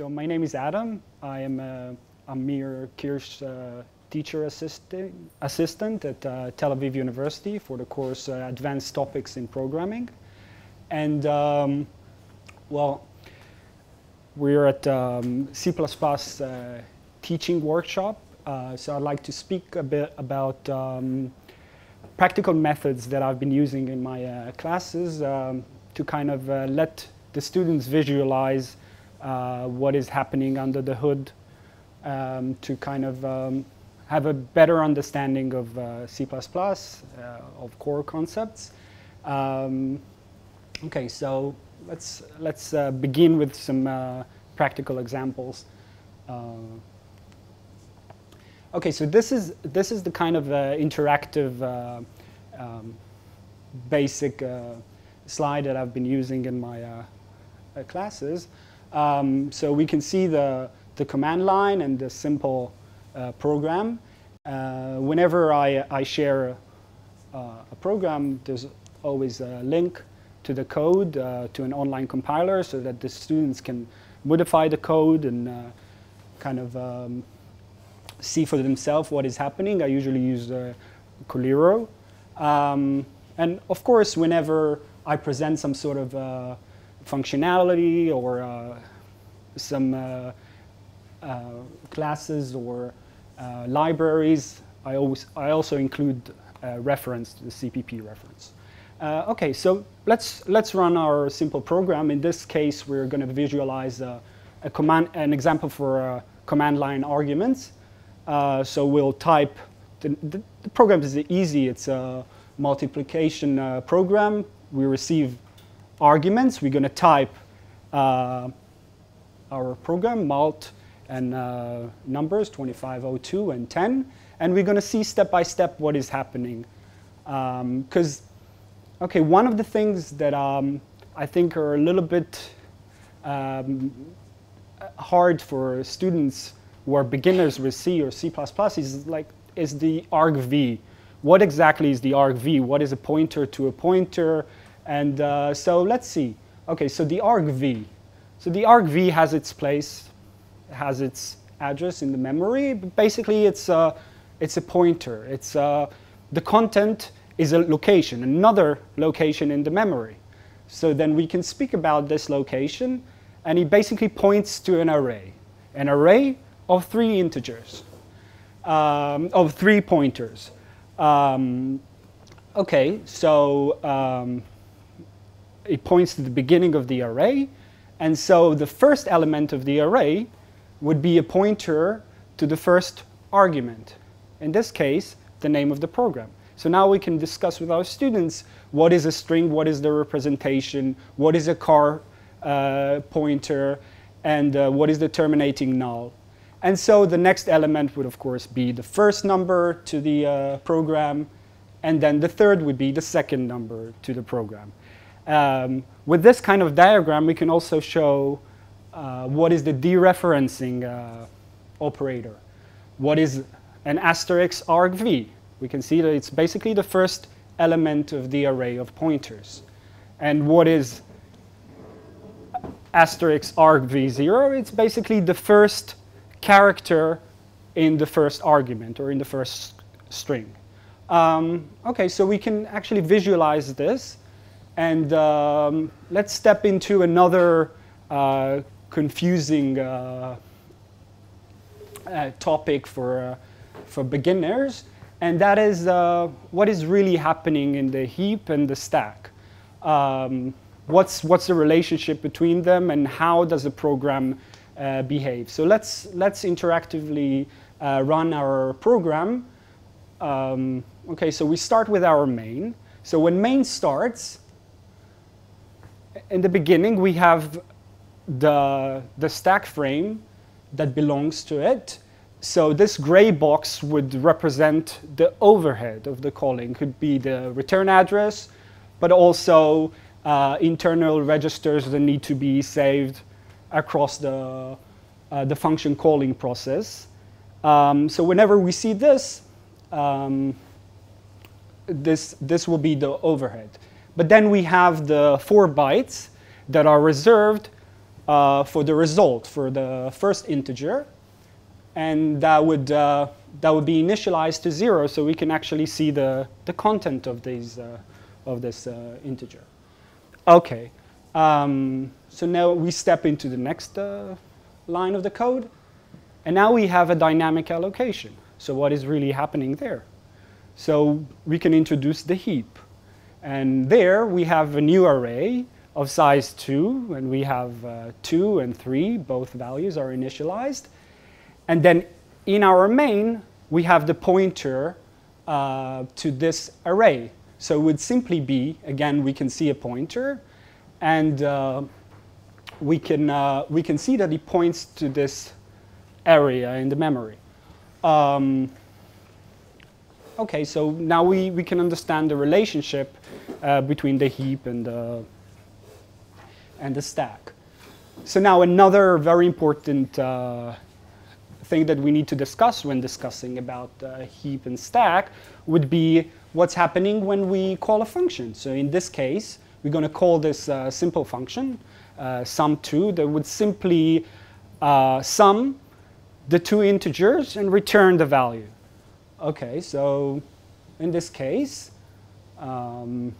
So my name is Adam. I am a Amir Kirsch uh, teacher assistant, assistant at uh, Tel Aviv University for the course uh, Advanced Topics in Programming. And um, well, we're at um, C++ uh, teaching workshop. Uh, so I'd like to speak a bit about um, practical methods that I've been using in my uh, classes um, to kind of let the students visualize uh, what is happening under the hood um, to kind of um, have a better understanding of uh, C++, uh, of core concepts. Um, okay, so let's, let's uh, begin with some uh, practical examples. Okay, so this is, this is the kind of interactive um, basic slide that I've been using in my classes. Um, so we can see the, the command line and the simple uh, program. Uh, whenever I, I share a, a, program, there's always a link to the code, uh, to an online compiler, so that the students can modify the code and uh, kind of um, see for themselves what is happening. I usually use uh, Coliru. Um, and of course, whenever I present some sort of uh, functionality or uh, some uh, uh, classes or libraries. I, always, I also include reference to the CPP reference. Uh, okay, so let's, let's run our simple program. In this case, we're going to visualize a, command, an example for uh, command line arguments. Uh, so we'll type, the, the, the, program is easy. It's a multiplication program. We receive arguments. We're going to type uh, our program, mult and uh, numbers, 2502 and 10. And we're going to see step by step what is happening. Because, um, okay, one of the things that um, I think are a little bit um, hard for students who are beginners with C or C++ is like is the argv. What exactly is the argv? What is a pointer to a pointer? And uh, so let's see. Okay, so the argv. So the argv has its place, has its address in the memory. But basically, it's a, it's a pointer. It's a, uh, the content is a location, another location in the memory. So then we can speak about this location, and it basically points to an array, an array of three integers, um, of three pointers. Um, okay, so um, it points to the beginning of the array. And so the first element of the array would be a pointer to the first argument. In this case, the name of the program. So now we can discuss with our students what is a string, what is the representation, what is a char uh, pointer, and uh, what is the terminating null. And so the next element would, of course, be the first number to the uh, program, and then the third would be the second number to the program. Um, with this kind of diagram, we can also show uh, what is the dereferencing uh, operator. What is an asterisk argv? We can see that it's basically the first element of the array of pointers. And what is asterisk argv0? It's basically the first character in the first argument or in the first string. Um, okay, so we can actually visualize this and um, let's step into another uh, confusing uh, uh, topic for, uh, for beginners, and that is uh, what is really happening in the heap and the stack. Um, what's, what's the relationship between them, and how does the program uh, behave? So let's, let's interactively run our program. Um, okay, so we start with our main. So when main starts, in the beginning, we have the, the stack frame that belongs to it. So this gray box would represent the overhead of the calling. Could be the return address, but also uh, internal registers that need to be saved across the, uh, the function calling process. Um, so whenever we see this, um, this, this will be the overhead. But then we have the four bytes that are reserved uh, for the result, for the first integer. And that would, uh, that would be initialized to zero, so we can actually see the, the content of, these, uh, of this uh, integer. Okay, um, so now we step into the next uh, line of the code. And now we have a dynamic allocation. So what is really happening there? So we can introduce the heap. And there we have a new array of size 2, and we have uh, 2 and 3, both values are initialized. And then in our main, we have the pointer uh, to this array. So it would simply be, again, we can see a pointer, and uh, we, can, uh, we can see that it points to this area in the memory. Um, okay, so now we, we can understand the relationship uh, between the heap and the, and the stack. So now another very important uh, thing that we need to discuss when discussing about uh, heap and stack would be what's happening when we call a function. So in this case, we're going to call this uh, simple function, uh, sum2, that would simply uh, sum the two integers and return the value. Okay, so in this case, um,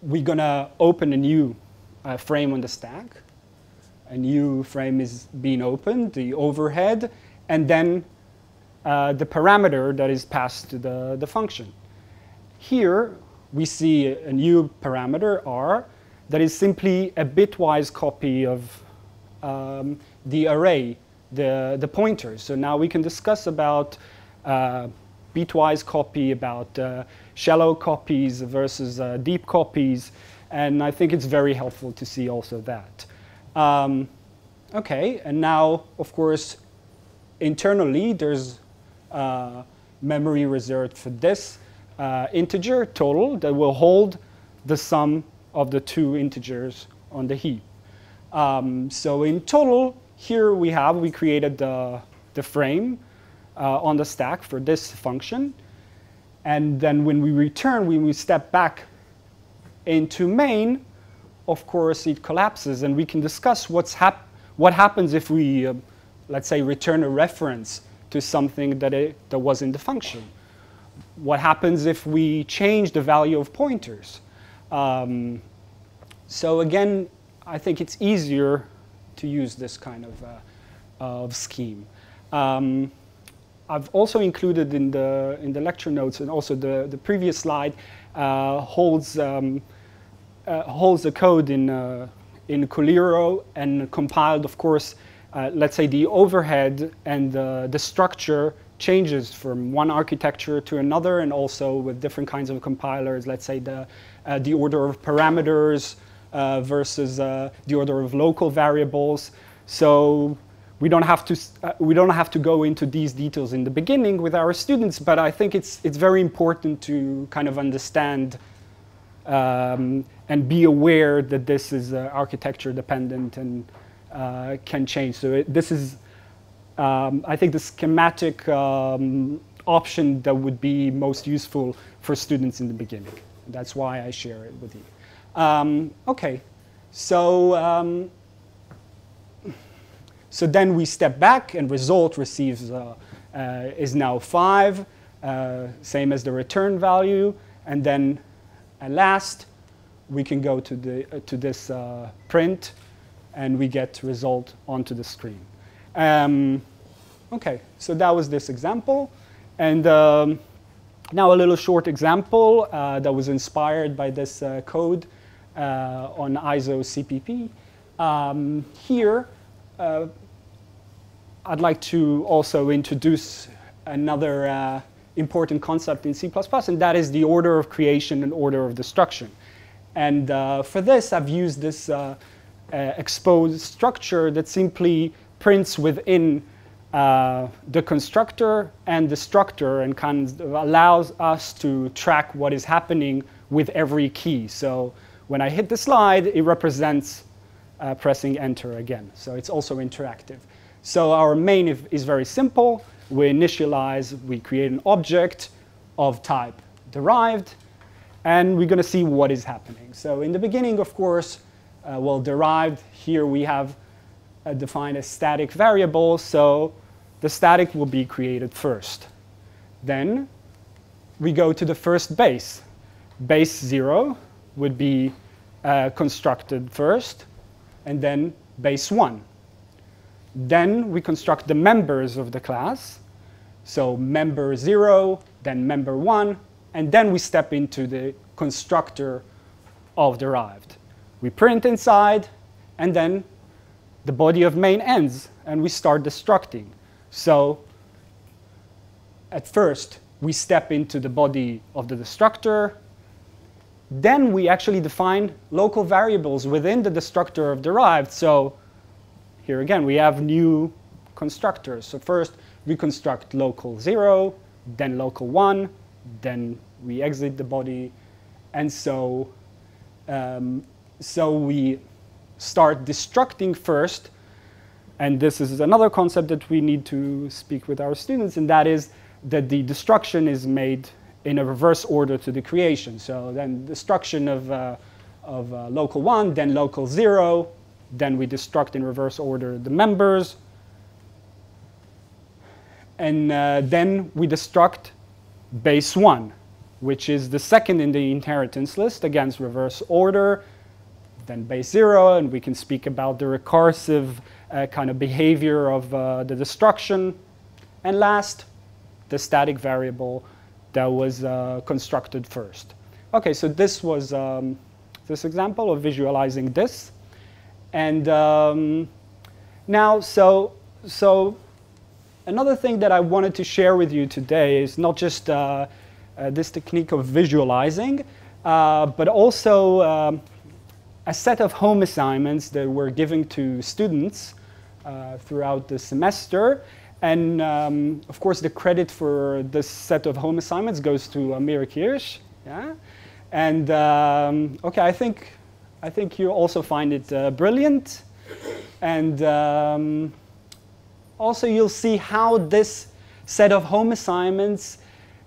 we're going to open a new uh, frame on the stack. A new frame is being opened, the overhead, and then uh, the parameter that is passed to the, the function. Here, we see a, new parameter, r, that is simply a bitwise copy of um, the array the, the pointers. So now we can discuss about uh, bitwise copy, about uh, shallow copies versus uh, deep copies, and I think it's very helpful to see also that. Um, okay, and now, of course, internally there's uh, memory reserved for this uh, integer total that will hold the sum of the two integers on the heap. Um, so in total, here we have, we created the, the frame uh, on the stack for this function. And then when we return, when we step back into main, of course, it collapses. And we can discuss what's hap what happens if we, uh, let's say, return a reference to something that, it, that was in the function. What happens if we change the value of pointers? Um, so again, I think it's easier to use this kind of, uh, of scheme. Um, I've also included in the, in the lecture notes and also the, the previous slide uh, holds, um, uh, holds the code in, uh, in Coliru and compiled, of course, uh, let's say the overhead and the, structure changes from one architecture to another and also with different kinds of compilers, let's say the, uh, the order of parameters, uh, versus uh, the order of local variables. So we don't have to uh, we don't have to go into these details in the beginning with our students, but I think it's it's very important to kind of understand um, and be aware that this is uh, architecture dependent and uh, can change. So it, this is um, I think the schematic um, option that would be most useful for students in the beginning. That's why I share it with you. Um, okay, so, um, so then we step back and result receives uh, uh, is now 5, uh, same as the return value. And then at last, we can go to, the, uh, to this uh, print and we get result onto the screen. Um, okay, so that was this example. And um, now a little short example uh, that was inspired by this code uh, on ISO CPP. Um, here, uh, I'd like to also introduce another uh, important concept in C++, and that is the order of creation and order of destruction. And uh, for this, I've used this uh, uh, exposed structure that simply prints within uh, the constructor and destructor and kind of allows us to track what is happening with every key. So when I hit the slide, it represents uh, pressing enter again. So it's also interactive. So our main is very simple. We initialize, we create an object of type derived, and we're going to see what is happening. So in the beginning, of course, Uh, well, derived, here we have uh, defined a static variable, so the static will be created first. Then we go to the first base. Base 0 would be uh, constructed first, and then base 1. Then we construct the members of the class. So member 0, then member 1, and then we step into the constructor of derived. We print inside, and then the body of main ends, and we start destructing. So at first, we step into the body of the destructor. Then we actually define local variables within the destructor of derived. So here again, we have new constructors. So first, we construct local 0, then local 1, then we exit the body. And so, um, so we start destructing first. And this is another concept that we need to speak with our students, and that is that the destruction is made in a reverse order to the creation. So then destruction of, uh, of uh, local 1, then local 0, then we destruct in reverse order the members, and uh, then we destruct base 1, which is the second in the inheritance list against reverse order, then base 0, and we can speak about the recursive uh, kind of behavior of uh, the destruction. And last, the static variable that was uh, constructed first. Okay, so this was um, this example of visualizing this. And um, now, so, so another thing that I wanted to share with you today is not just uh, uh, this technique of visualizing, uh, but also um, a set of home assignments that we're giving to students uh, throughout the semester. And um, of course, the credit for this set of home assignments goes to Amir Kirsch. Yeah? And um, okay, I think, I think you also find it uh, brilliant. And um, also, you'll see how this set of home assignments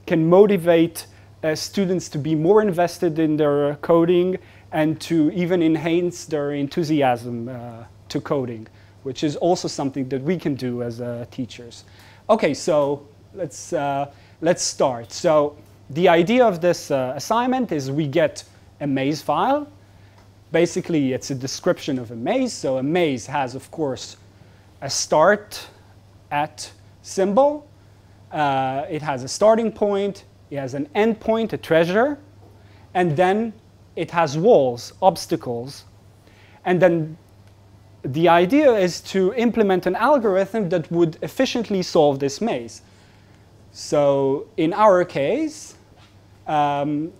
can motivate uh, students to be more invested in their coding and to even enhance their enthusiasm uh, to coding which is also something that we can do as uh, teachers. Okay, so let's, uh, let's start. So the idea of this uh, assignment is we get a maze file. Basically, it's a description of a maze. So a maze has, of course, a start at symbol. Uh, it has a starting point. It has an end point, a treasure. And then it has walls, obstacles. And then the idea is to implement an algorithm that would efficiently solve this maze. So in our case, um,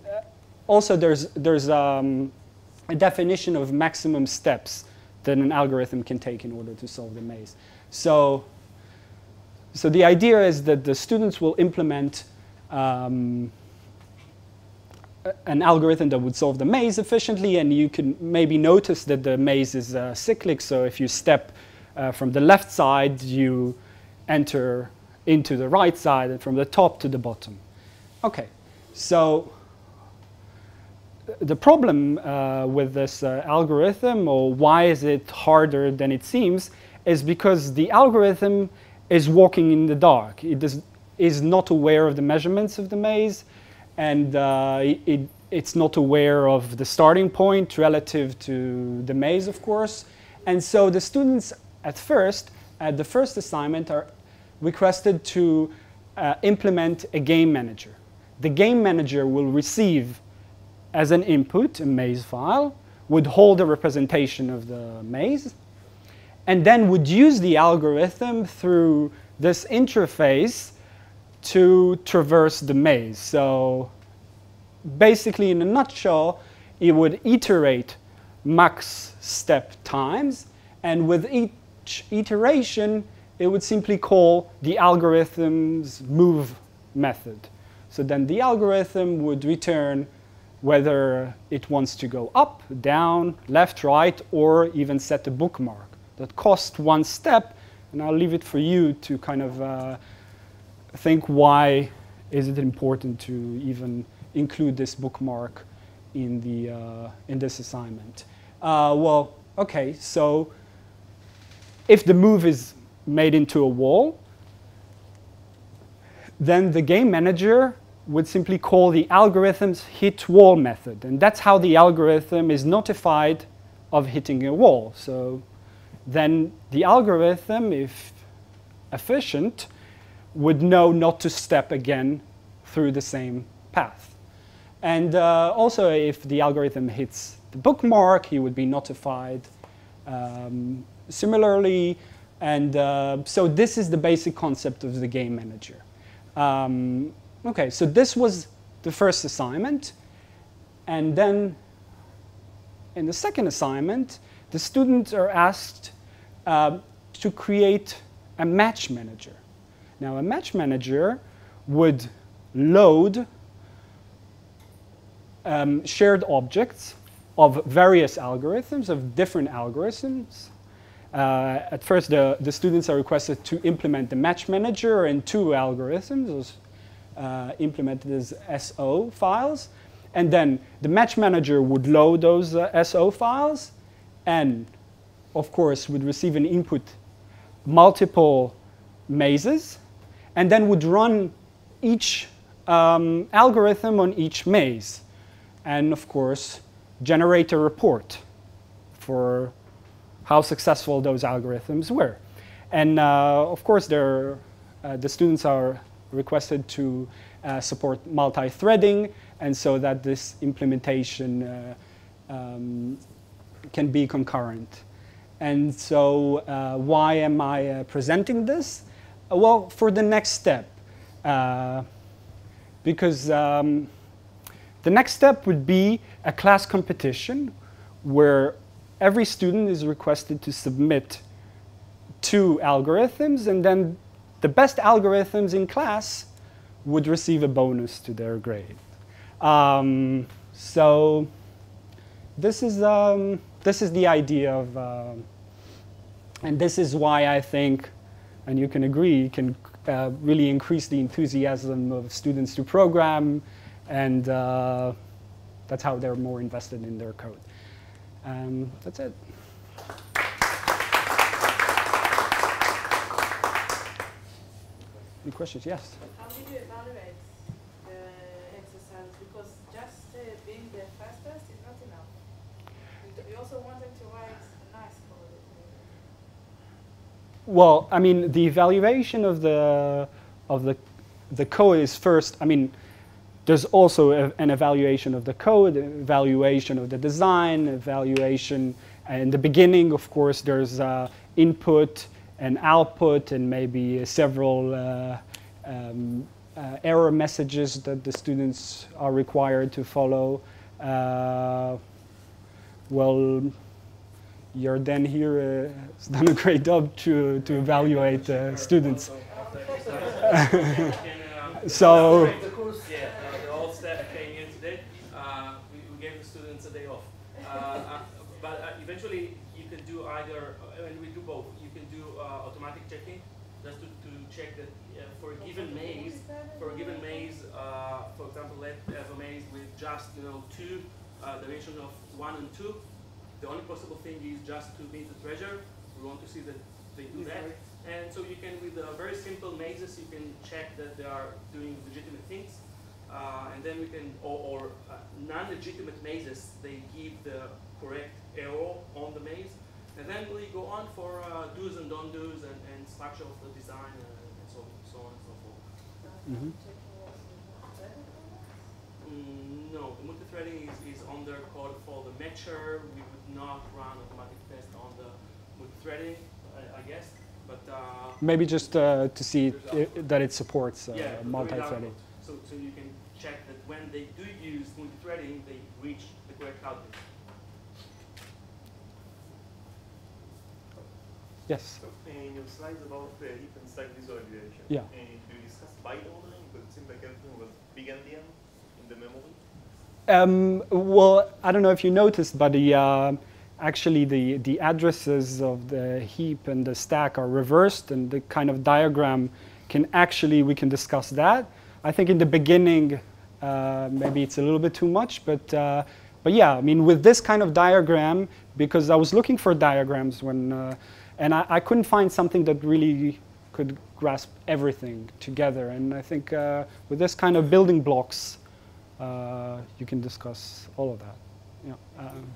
also there's, there's um, a definition of maximum steps that an algorithm can take in order to solve the maze. So, so the idea is that the students will implement um, an algorithm that would solve the maze efficiently, and you can maybe notice that the maze is uh, cyclic. So if you step uh, from the left side, you enter into the right side, and from the top to the bottom. Okay, so the problem uh, with this uh, algorithm, or why is it harder than it seems, is because the algorithm is walking in the dark. It does, is not aware of the measurements of the maze and uh, it, it's not aware of the starting point relative to the maze, of course. And so the students at first, at the first assignment, are requested to uh, implement a game manager. The game manager will receive as an input a maze file, would hold a representation of the maze, and then would use the algorithm through this interface to traverse the maze. So basically, in a nutshell, it would iterate max step times, and with each iteration, it would simply call the algorithm's move method. So then the algorithm would return whether it wants to go up, down, left, right, or even set a bookmark that costs one step. And I'll leave it for you to kind of uh, think why is it important to even include this bookmark in, the, uh, in this assignment. Uh, well, okay, so if the move is made into a wall, then the game manager would simply call the algorithm's hit wall method. And that's how the algorithm is notified of hitting a wall. So then the algorithm, if efficient, would know not to step again through the same path. And uh, also, if the algorithm hits the bookmark, he would be notified um, similarly. And uh, so this is the basic concept of the game manager. Um, okay, so this was the first assignment. And then in the second assignment, the students are asked uh, to create a match manager. Now, a match manager would load um, shared objects of various algorithms, of different algorithms. Uh, at first, the, the students are requested to implement the match manager and two algorithms, those uh, implemented as SO files. And then the match manager would load those uh, SO files and, of course, would receive an input multiple mazes and then would run each um, algorithm on each maze and of course generate a report for how successful those algorithms were. And uh, of course, uh, the students are requested to uh, support multi-threading, and so that this implementation uh, um, can be concurrent. And so uh, why am I uh, presenting this? Well, for the next step. because um, the next step would be a class competition where every student is requested to submit two algorithms and then the best algorithms in class would receive a bonus to their grade. Um, so this is, um, this is the idea of, uh, and this is why I think, and you can agree, can uh, really increase the enthusiasm of students to program and uh, that's how they're more invested in their code. Um, that's it. Any questions? Yes. How did you evaluate the exercise? Because just uh, being the fastest is not enough. We also wanted to write nice code. Well, I mean, the evaluation of the of the the code is first. I mean, there's also a, an evaluation of the code, evaluation of the design, evaluation. In the beginning, of course, there's uh, input and output and maybe several uh, um, uh, error messages that the students are required to follow. Uh, well, your then here uh, has done a great job to, to evaluate students. so, they all said okay here today. Uh we gave the students a day off. Uh uh but uh eventually you can do either, mean, we do both. You can do uh, students. so just to, check that uh, for a given maze, for a given maze, uh, for example, let have a maze with just you know two uh, dimensions of one and two. The only possible thing is just to meet the treasure. We want to see that they do that. And so you can, with uh, very simple mazes, you can check that they are doing legitimate things. Uh, and then we can, or, or uh, non-legitimate mazes, they give the correct arrow on the maze. And then we go on for uh, do's and don't do's and, and structure of the design and so, so on and so forth. Mm -hmm. Mm, no, the multi-threading is, is on their code for the matcher. We would not run automatic test on the multi-threading, I, I, guess. But uh, maybe just uh, to see it, that it supports uh, yeah, multi-threading. So, so you can check that when they do use multi-threading, they reach the correct output. Yes. So in your slides about the heap and stack visualization, yeah. Uh, do you discuss byte ordering? Because it seems like everything was big endian the memory? Um, well, I don't know if you noticed, but the, uh, actually the, the addresses of the heap and the stack are reversed, and the kind of diagram can actually, we can discuss that. I think in the beginning, uh, maybe it's a little bit too much, but uh, but yeah, I mean, with this kind of diagram, because I was looking for diagrams when, uh, and I, I couldn't find something that really could grasp everything together. And I think uh, with this kind of building blocks, you can discuss all of that. Yeah. Um,